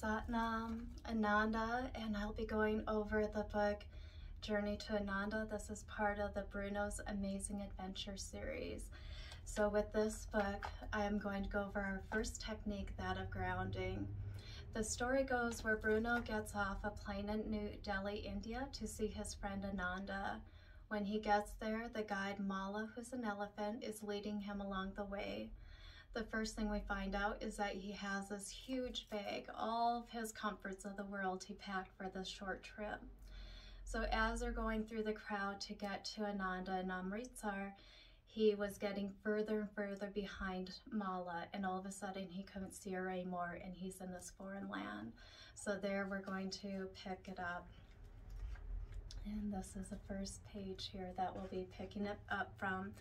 Satnam Ananda, and I'll be going over the book Journey to Ananda. This is part of the Bruno's Amazing Adventure series. So with this book, I am going to go over our first technique, that of grounding. The story goes where Bruno gets off a plane in New Delhi, India to see his friend Ananda. When he gets there, the guide Mala, who's an elephant, is leading him along the way. The first thing we find out is that he has this huge bag, all of his comforts of the world he packed for this short trip. So as they're going through the crowd to get to Ananda and Amritsar, he was getting further and further behind Mala and all of a sudden he couldn't see her anymore and he's in this foreign land. So there we're going to pick it up. And this is the first page here that we'll be picking it up from.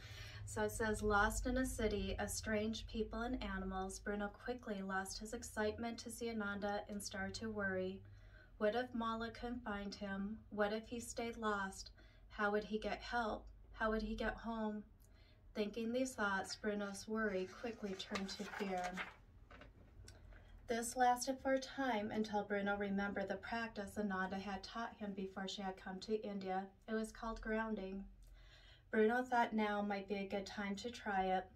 So it says, lost in a city of strange people and animals, Bruno quickly lost his excitement to see Ananda and started to worry. What if Mala couldn't find him? What if he stayed lost? How would he get help? How would he get home? Thinking these thoughts, Bruno's worry quickly turned to fear. This lasted for a time until Bruno remembered the practice Ananda had taught him before she had come to India. It was called grounding. Bruno thought now might be a good time to try it.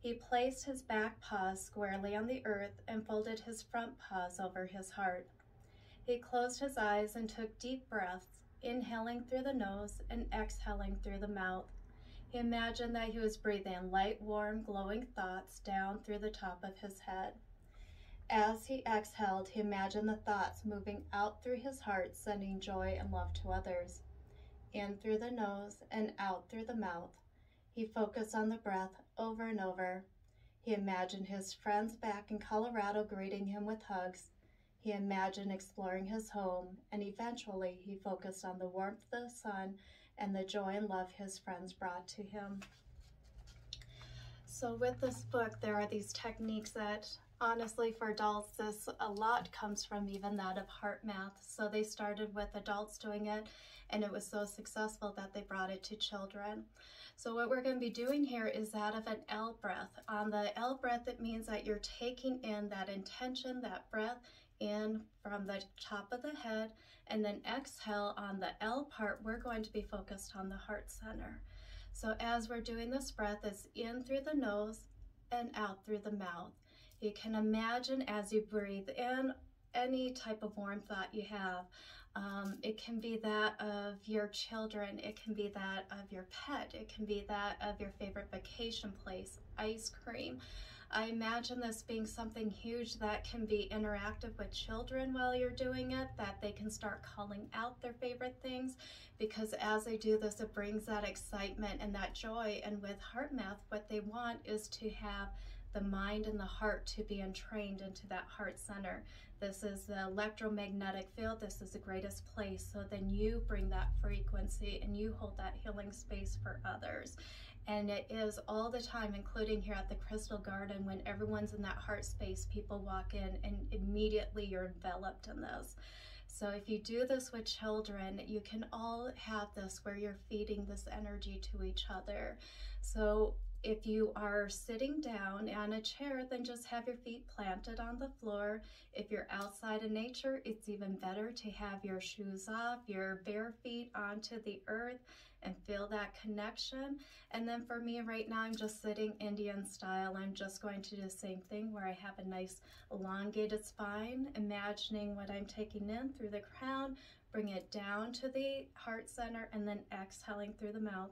He placed his back paws squarely on the earth and folded his front paws over his heart. He closed his eyes and took deep breaths, inhaling through the nose and exhaling through the mouth. He imagined that he was breathing light, warm, glowing thoughts down through the top of his head. As he exhaled, he imagined the thoughts moving out through his heart, sending joy and love to others. In through the nose and out through the mouth. He focused on the breath over and over. He imagined his friends back in Colorado greeting him with hugs. He imagined exploring his home, and eventually he focused on the warmth of the sun and the joy and love his friends brought to him. So with this book, there are these techniques that honestly for adults this a lot comes from even that of HeartMath. so they started with adults doing it and it was so successful that they brought it to children. So what we're going to be doing here is that of an L breath. On the L breath it means that you're taking in that intention that breath in from the top of the head and then exhale on the L part we're going to be focused on the heart center. So as we're doing this breath it's in through the nose and out through the mouth you can imagine as you breathe in any type of warm thought you have. Um, it can be that of your children, it can be that of your pet, it can be that of your favorite vacation place, ice cream. I imagine this being something huge that can be interactive with children while you're doing it, that they can start calling out their favorite things because as they do this, it brings that excitement and that joy. And with HeartMath, what they want is to have the mind and the heart to be entrained into that heart center. This is the electromagnetic field. This is the greatest place. So then you bring that frequency and you hold that healing space for others. And it is all the time, including here at the Crystal Garden, when everyone's in that heart space, people walk in and immediately you're enveloped in this. So if you do this with children, you can all have this where you're feeding this energy to each other. So if you are sitting down on a chair, then just have your feet planted on the floor. If you're outside in nature, it's even better to have your shoes off, your bare feet onto the earth and feel that connection. And then for me right now, I'm just sitting Indian style. I'm just going to do the same thing where I have a nice elongated spine, imagining what I'm taking in through the crown, bring it down to the heart center, and then exhaling through the mouth.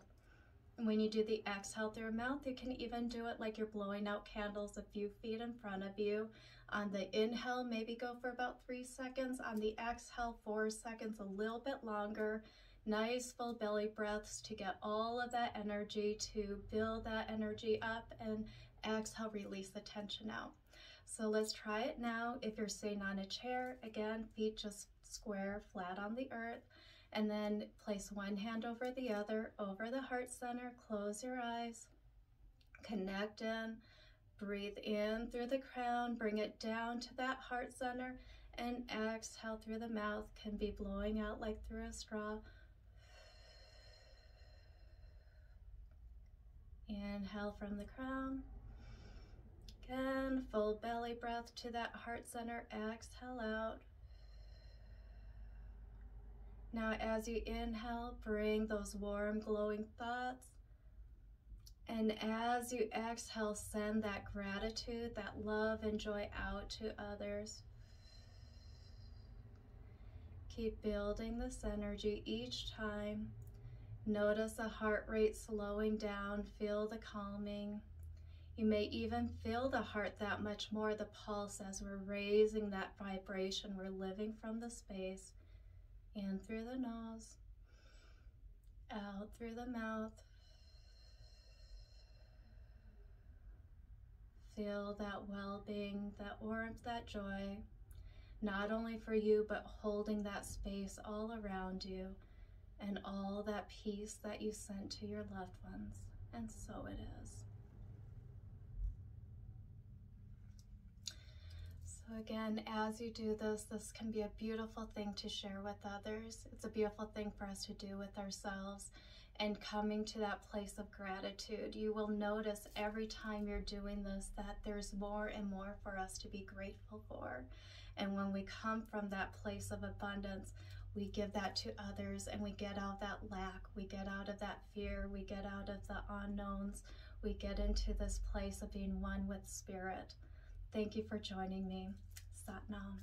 When you do the exhale through your mouth, you can even do it like you're blowing out candles a few feet in front of you. On the inhale, maybe go for about three seconds. On the exhale, four seconds, a little bit longer. Nice full belly breaths to get all of that energy, to build that energy up, and exhale, release the tension out. So let's try it now. If you're sitting on a chair, again, feet just square, flat on the earth and then place one hand over the other over the heart center close your eyes connect in breathe in through the crown bring it down to that heart center and exhale through the mouth can be blowing out like through a straw inhale from the crown Again, full belly breath to that heart center. Exhale out. Now, as you inhale, bring those warm, glowing thoughts. And as you exhale, send that gratitude, that love and joy out to others. Keep building this energy each time. Notice the heart rate slowing down, feel the calming. You may even feel the heart that much more, the pulse as we're raising that vibration. We're living from the space in through the nose, out through the mouth. Feel that well being, that warmth, that joy, not only for you, but holding that space all around you and all that peace that you sent to your loved ones. And so it is. So again, as you do this, this can be a beautiful thing to share with others. It's a beautiful thing for us to do with ourselves and coming to that place of gratitude. You will notice every time you're doing this that there's more and more for us to be grateful for. And when we come from that place of abundance, we give that to others and we get out of that lack, we get out of that fear, we get out of the unknowns, we get into this place of being one with spirit. Thank you for joining me. Sat Nam.